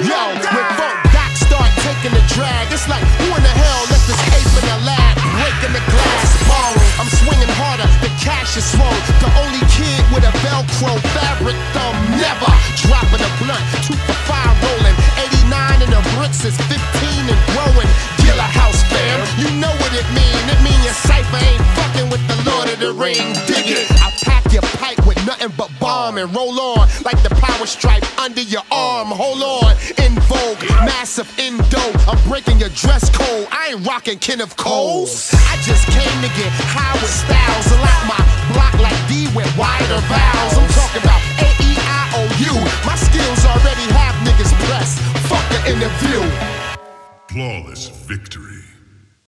Yo, when Funk Doc start taking the drag, it's like who in the hell left this ape in the lab, breaking the glass ball. I'm swinging harder, the cash is swole. The only kid with a Velcro fabric thumb, never dropping a blunt. Two for five rolling, 89 and the bricks is 15 and growing. Gilla House fam, you know what it mean? It mean your cipher ain't fucking with the Lord of the Ring. Dig it? I nothing but bomb and roll on like the power stripe under your arm. Hold on, in vogue, massive indo. I'm breaking your dress code. I ain't rocking Kenneth Coles. I just came to get high with styles. A lot my block like D with wider vowels. I'm talking about A E I O U. My skills already have niggas pressed. Fuck the interview. Flawless victory.